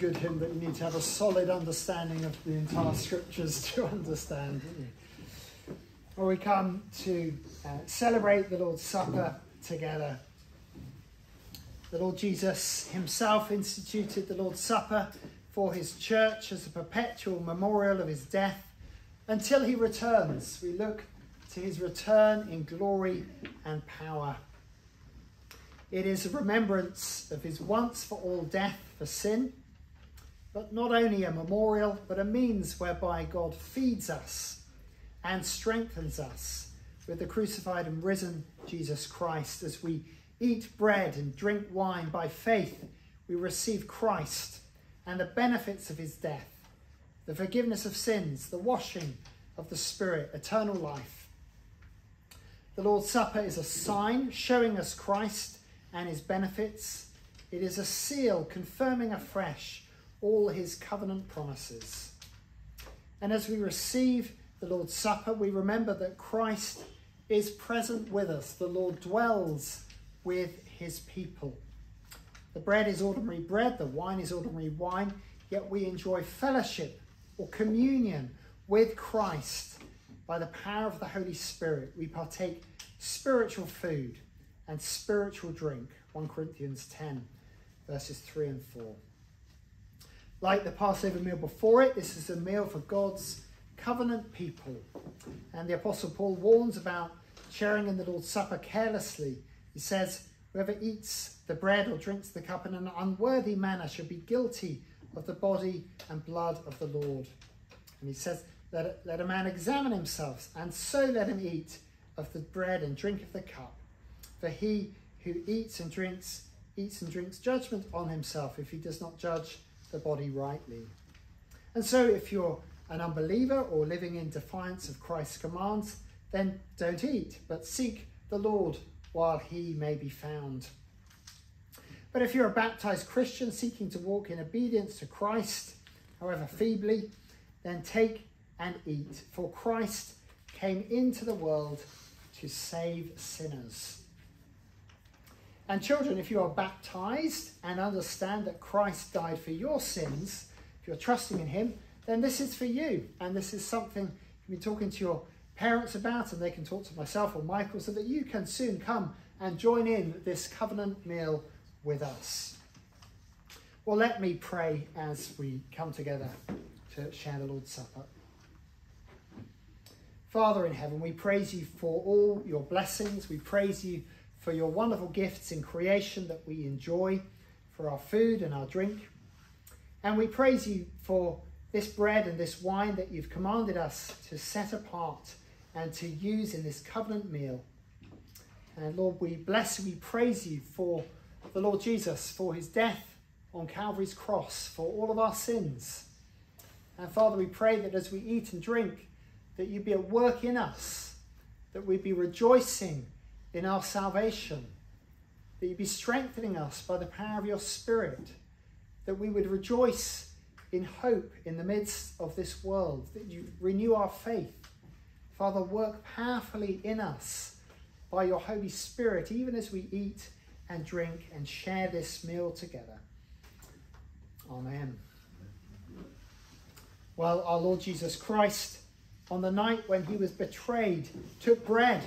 S2: Good hymn that you need to have a solid understanding of the entire scriptures (laughs) to understand. Well, we come to uh, celebrate the Lord's Supper together. The Lord Jesus himself instituted the Lord's Supper for his church as a perpetual memorial of his death until he returns. We look to his return in glory and power. It is a remembrance of his once for all death for sin, but not only a memorial, but a means whereby God feeds us and strengthens us with the crucified and risen Jesus Christ. As we eat bread and drink wine by faith, we receive Christ and the benefits of his death, the forgiveness of sins, the washing of the Spirit, eternal life. The Lord's Supper is a sign showing us Christ and his benefits. It is a seal confirming afresh all his covenant promises. And as we receive the Lord's Supper, we remember that Christ is present with us. The Lord dwells with his people. The bread is ordinary bread, the wine is ordinary wine, yet we enjoy fellowship or communion with Christ by the power of the Holy Spirit. We partake spiritual food and spiritual drink. 1 Corinthians 10, verses 3 and 4. Like the Passover meal before it, this is a meal for God's covenant people. And the Apostle Paul warns about sharing in the Lord's Supper carelessly. He says, Whoever eats the bread or drinks the cup in an unworthy manner shall be guilty of the body and blood of the Lord. And he says, let, let a man examine himself, and so let him eat of the bread and drink of the cup. For he who eats and drinks, eats and drinks judgment on himself if he does not judge the body rightly. And so, if you're an unbeliever or living in defiance of Christ's commands, then don't eat, but seek the Lord while he may be found. But if you're a baptized Christian seeking to walk in obedience to Christ, however feebly, then take and eat, for Christ came into the world to save sinners. And children, if you are baptized and understand that Christ died for your sins, if you're trusting in him, then this is for you. And this is something you've been talking to your parents about, and they can talk to myself or Michael so that you can soon come and join in this covenant meal with us. Well, let me pray as we come together to share the Lord's Supper. Father in heaven, we praise you for all your blessings. We praise you for your wonderful gifts in creation that we enjoy, for our food and our drink. And we praise you for this bread and this wine that you've commanded us to set apart and to use in this covenant meal. And Lord, we bless we praise you for the Lord Jesus, for his death on Calvary's cross, for all of our sins. And Father, we pray that as we eat and drink, that you be at work in us, that we be rejoicing in our salvation, that you be strengthening us by the power of your Spirit, that we would rejoice in hope in the midst of this world, that you renew our faith. Father, work powerfully in us by your Holy Spirit, even as we eat and drink and share this meal together. Amen. Well, our Lord Jesus Christ, on the night when he was betrayed, took bread.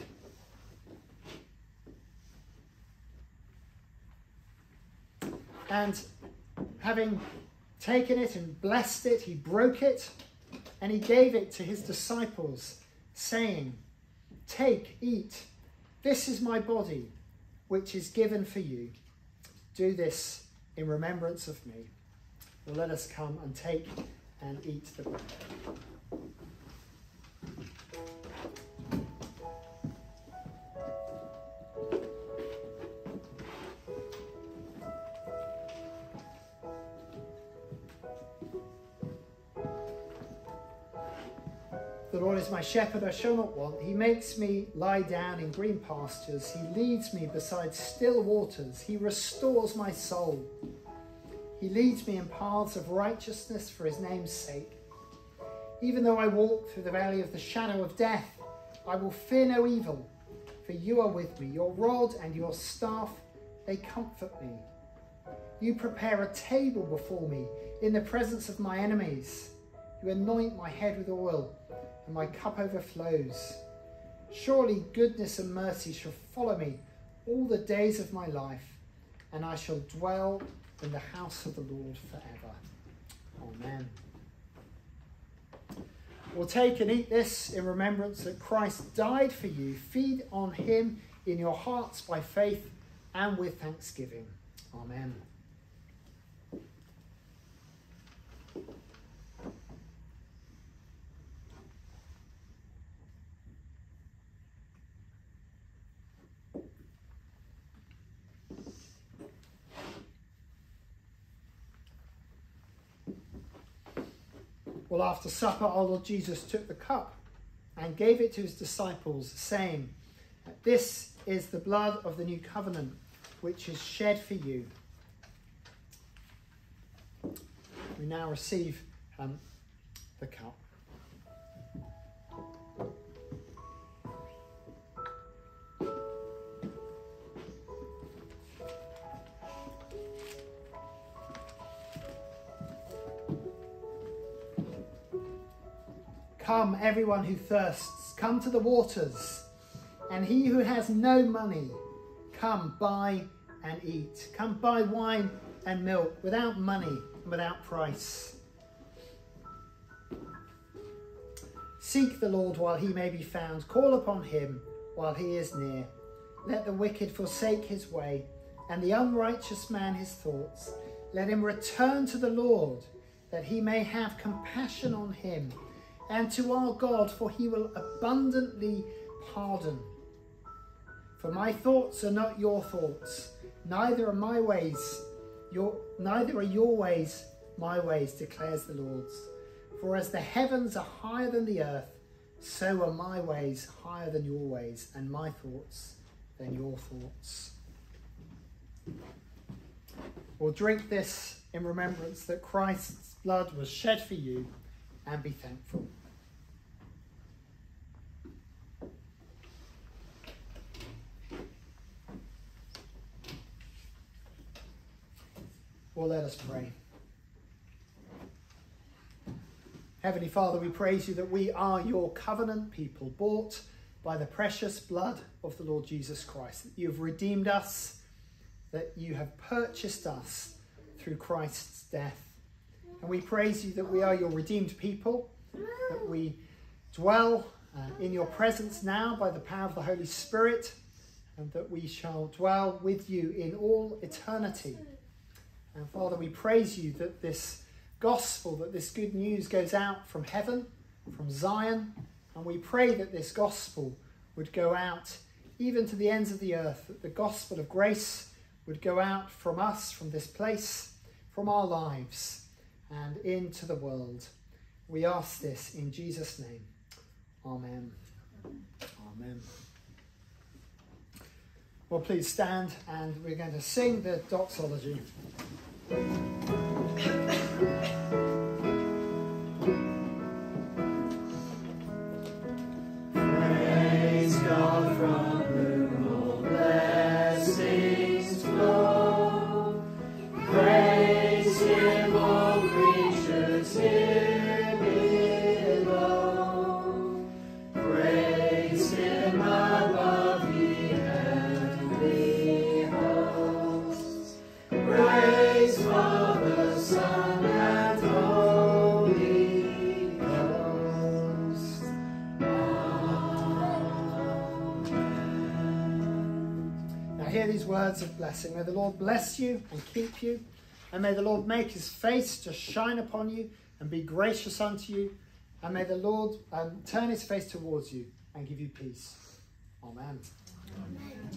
S2: And having taken it and blessed it, he broke it and he gave it to his disciples, saying, Take, eat, this is my body, which is given for you. Do this in remembrance of me. Well, let us come and take and eat the bread. The Lord is my shepherd, I shall not want. He makes me lie down in green pastures. He leads me beside still waters. He restores my soul. He leads me in paths of righteousness for his name's sake. Even though I walk through the valley of the shadow of death, I will fear no evil, for you are with me. Your rod and your staff, they comfort me. You prepare a table before me in the presence of my enemies. You anoint my head with oil, and my cup overflows. Surely goodness and mercy shall follow me all the days of my life, and I shall dwell in the house of the Lord forever. Amen. We'll take and eat this in remembrance that Christ died for you. Feed on him in your hearts by faith and with thanksgiving. Amen. Well, after supper, our Lord Jesus took the cup and gave it to his disciples, saying, This is the blood of the new covenant, which is shed for you. We now receive um, the cup. Come, everyone who thirsts, come to the waters. And he who has no money, come buy and eat. Come buy wine and milk without money and without price. Seek the Lord while he may be found. Call upon him while he is near. Let the wicked forsake his way, and the unrighteous man his thoughts. Let him return to the Lord, that he may have compassion on him, and to our God, for he will abundantly pardon. For my thoughts are not your thoughts, neither are my ways your neither are your ways my ways, declares the Lord's. For as the heavens are higher than the earth, so are my ways higher than your ways, and my thoughts than your thoughts. We'll drink this in remembrance that Christ's blood was shed for you, and be thankful. Well, let us pray. Heavenly Father, we praise you that we are your covenant people, bought by the precious blood of the Lord Jesus Christ, that you have redeemed us, that you have purchased us through Christ's death. And we praise you that we are your redeemed people, that we dwell uh, in your presence now by the power of the Holy Spirit, and that we shall dwell with you in all eternity. And Father, we praise you that this gospel, that this good news goes out from heaven, from Zion, and we pray that this gospel would go out even to the ends of the earth, that the gospel of grace would go out from us, from this place, from our lives, and into the world. We ask this in Jesus' name. Amen. Amen. Well, please stand and we're going to sing the doxology.
S4: Praise God from
S2: blessing. May the Lord bless you and keep you, and may the Lord make his face to shine upon you and be gracious unto you, and may the Lord um, turn his face towards you and give you peace. Amen.
S3: Amen.